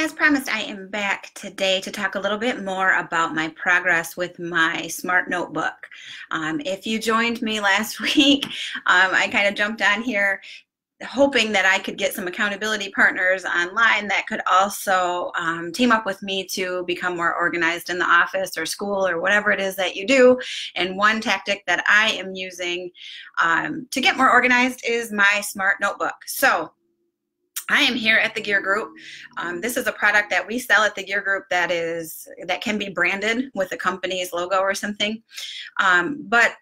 As promised, I am back today to talk a little bit more about my progress with my Smart Notebook. Um, if you joined me last week, um, I kind of jumped on here hoping that I could get some accountability partners online that could also um, team up with me to become more organized in the office or school or whatever it is that you do. And one tactic that I am using um, to get more organized is my Smart Notebook. So I am here at the Gear Group. Um, this is a product that we sell at the Gear Group that is that can be branded with a company's logo or something. Um, but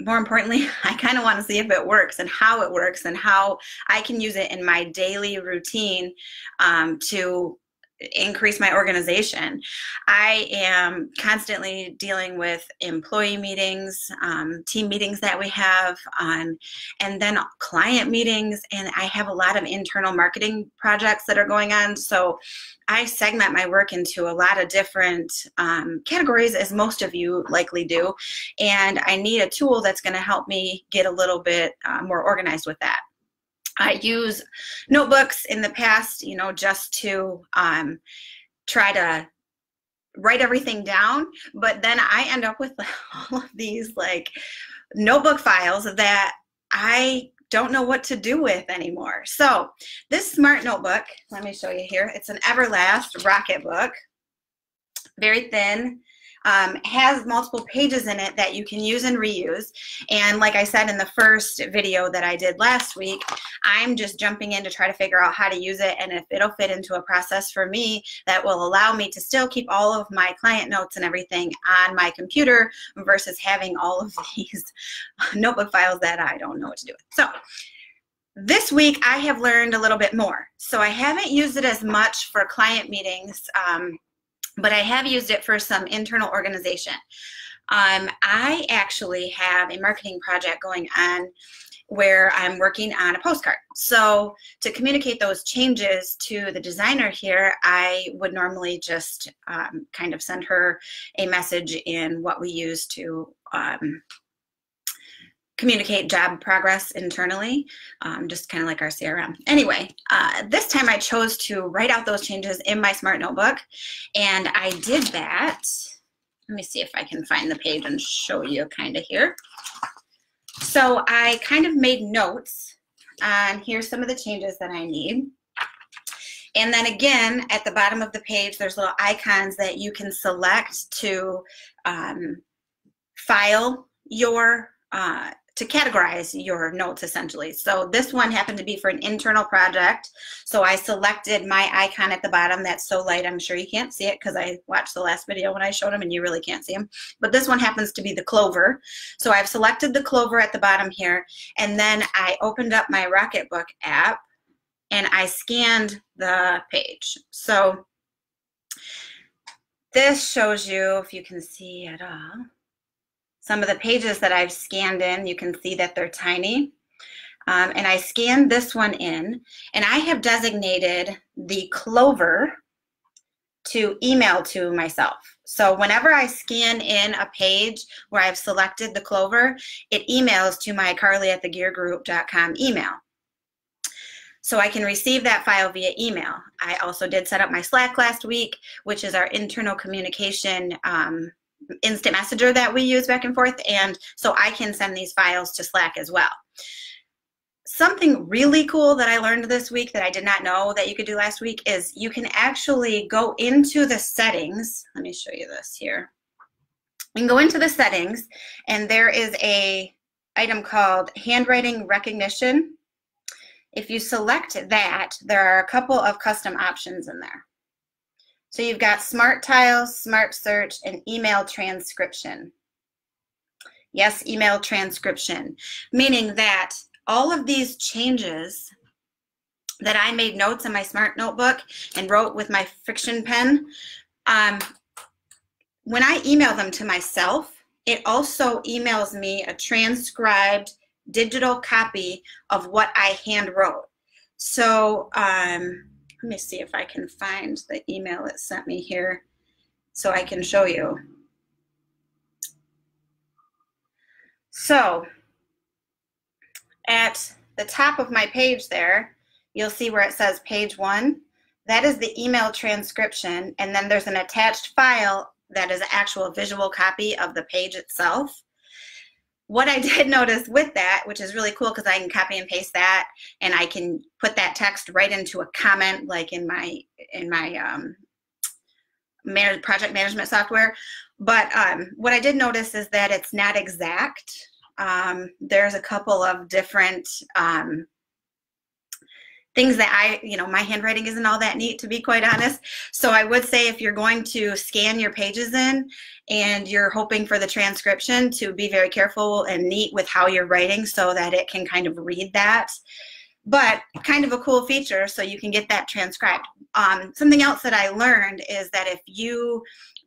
more importantly, I kind of want to see if it works and how it works and how I can use it in my daily routine um, to increase my organization. I am constantly dealing with employee meetings, um, team meetings that we have, and then client meetings. And I have a lot of internal marketing projects that are going on. So I segment my work into a lot of different um, categories, as most of you likely do. And I need a tool that's going to help me get a little bit uh, more organized with that. I use notebooks in the past, you know, just to um, try to write everything down. But then I end up with all of these like notebook files that I don't know what to do with anymore. So this smart notebook, let me show you here. It's an Everlast Rocketbook, very thin um, has multiple pages in it that you can use and reuse. And like I said in the first video that I did last week, I'm just jumping in to try to figure out how to use it and if it'll fit into a process for me that will allow me to still keep all of my client notes and everything on my computer versus having all of these notebook files that I don't know what to do with. So this week I have learned a little bit more. So I haven't used it as much for client meetings. Um, but I have used it for some internal organization. Um, I actually have a marketing project going on where I'm working on a postcard. So to communicate those changes to the designer here, I would normally just um, kind of send her a message in what we use to um, communicate job progress internally, um, just kind of like our CRM. Anyway, uh, this time I chose to write out those changes in my Smart Notebook, and I did that. Let me see if I can find the page and show you kind of here. So I kind of made notes on here's some of the changes that I need. And then again, at the bottom of the page, there's little icons that you can select to um, file your uh, to categorize your notes essentially. So this one happened to be for an internal project. So I selected my icon at the bottom. That's so light, I'm sure you can't see it because I watched the last video when I showed them and you really can't see them. But this one happens to be the clover. So I've selected the clover at the bottom here. And then I opened up my Rocketbook app and I scanned the page. So this shows you, if you can see at all, some of the pages that I've scanned in, you can see that they're tiny. Um, and I scanned this one in, and I have designated the clover to email to myself. So whenever I scan in a page where I've selected the clover, it emails to my carly at thegeargroup.com email. So I can receive that file via email. I also did set up my Slack last week, which is our internal communication um, instant messenger that we use back and forth and so I can send these files to Slack as well. Something really cool that I learned this week that I did not know that you could do last week is you can actually go into the settings. Let me show you this here. You can go into the settings and there is a item called handwriting recognition. If you select that, there are a couple of custom options in there. So you've got Smart Titles, Smart Search, and Email Transcription. Yes, email transcription, meaning that all of these changes that I made notes in my Smart Notebook and wrote with my Frixion pen, um, when I email them to myself, it also emails me a transcribed digital copy of what I hand wrote. So um, let me see if I can find the email it sent me here so I can show you. So at the top of my page there, you'll see where it says page one. that is the email transcription, and then there's an attached file that is an actual visual copy of the page itself. What I did notice with that, which is really cool because I can copy and paste that, and I can put that text right into a comment, like in my in my um, project management software. But um, what I did notice is that it's not exact. Um, there's a couple of different um, things that I, you know, my handwriting isn't all that neat to be quite honest. So I would say if you're going to scan your pages in and you're hoping for the transcription to be very careful and neat with how you're writing so that it can kind of read that. But kind of a cool feature so you can get that transcribed. Um, something else that I learned is that if you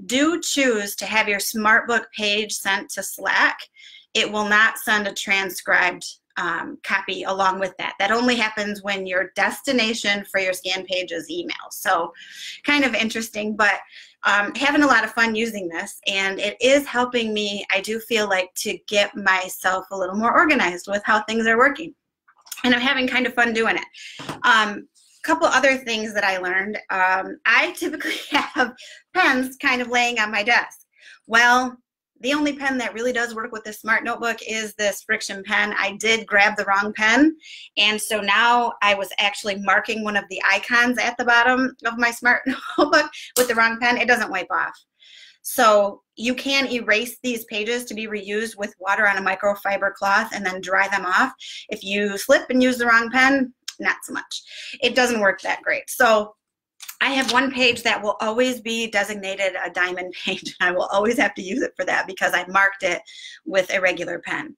do choose to have your SmartBook page sent to Slack, it will not send a transcribed um, copy along with that. That only happens when your destination for your scan page is email. So kind of interesting, but um, having a lot of fun using this and it is helping me, I do feel like, to get myself a little more organized with how things are working. And I'm having kind of fun doing it. Um, couple other things that I learned. Um, I typically have pens kind of laying on my desk. Well, the only pen that really does work with this smart notebook is this Frixion pen. I did grab the wrong pen and so now I was actually marking one of the icons at the bottom of my smart notebook with the wrong pen. It doesn't wipe off. So you can erase these pages to be reused with water on a microfiber cloth and then dry them off. If you slip and use the wrong pen, not so much. It doesn't work that great. So I have one page that will always be designated a diamond page. I will always have to use it for that because I marked it with a regular pen.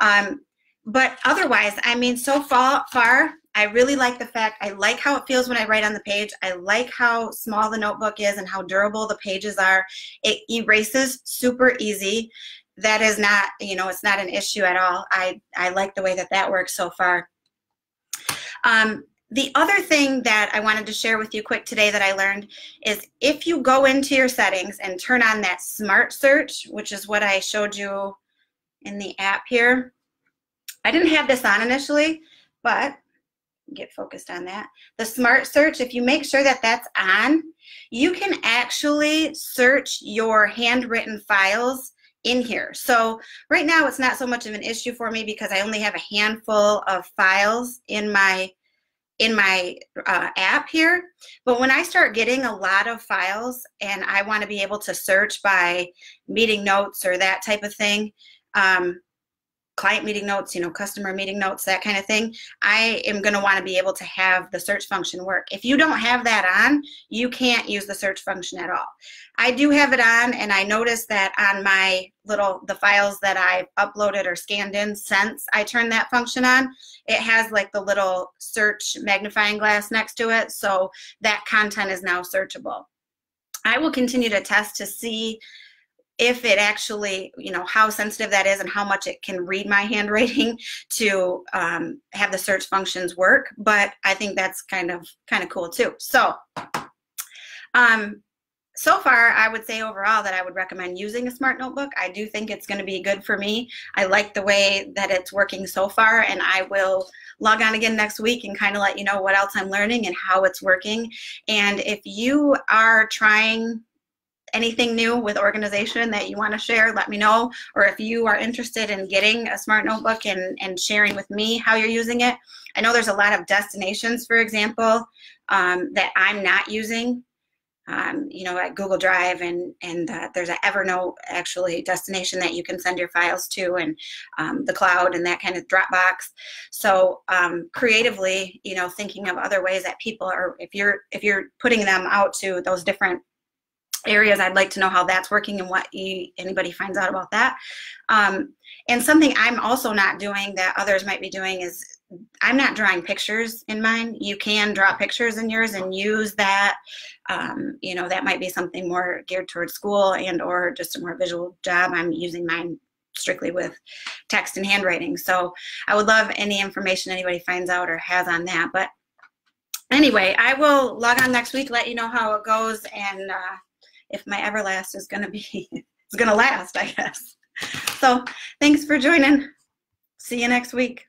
Um, but otherwise, I mean, so far, far, I really like the fact, I like how it feels when I write on the page. I like how small the notebook is and how durable the pages are. It erases super easy. That is not, you know, it's not an issue at all. I, I like the way that that works so far. Um, the other thing that I wanted to share with you quick today that I learned is if you go into your settings and turn on that smart search, which is what I showed you in the app here. I didn't have this on initially, but get focused on that. The smart search, if you make sure that that's on, you can actually search your handwritten files in here. So right now it's not so much of an issue for me because I only have a handful of files in my in my uh, app here. But when I start getting a lot of files and I want to be able to search by meeting notes or that type of thing, um, client meeting notes, you know, customer meeting notes, that kind of thing, I am going to want to be able to have the search function work. If you don't have that on, you can't use the search function at all. I do have it on and I noticed that on my little, the files that I've uploaded or scanned in since I turned that function on, it has like the little search magnifying glass next to it. So that content is now searchable. I will continue to test to see if it actually, you know, how sensitive that is and how much it can read my handwriting to um, have the search functions work. But I think that's kind of kind of cool too. So, um, so far, I would say overall that I would recommend using a smart notebook. I do think it's going to be good for me. I like the way that it's working so far, and I will log on again next week and kind of let you know what else I'm learning and how it's working. And if you are trying anything new with organization that you want to share, let me know. Or if you are interested in getting a smart notebook and, and sharing with me how you're using it. I know there's a lot of destinations, for example, um, that I'm not using. Um, you know, at Google Drive and and uh, there's an Evernote actually destination that you can send your files to, and um, the cloud and that kind of Dropbox. So um, creatively, you know, thinking of other ways that people are, if you're if you're putting them out to those different areas i'd like to know how that's working and what you, anybody finds out about that. Um, and something i'm also not doing that others might be doing is i'm not drawing pictures in mine. You can draw pictures in yours and use that. Um, you know that might be something more geared towards school and or just a more visual job. I'm using mine strictly with text and handwriting. So i would love any information anybody finds out or has on that. But anyway i will log on next week let you know how it goes and uh, if my Everlast is going to be, it's going to last, I guess. So thanks for joining. See you next week.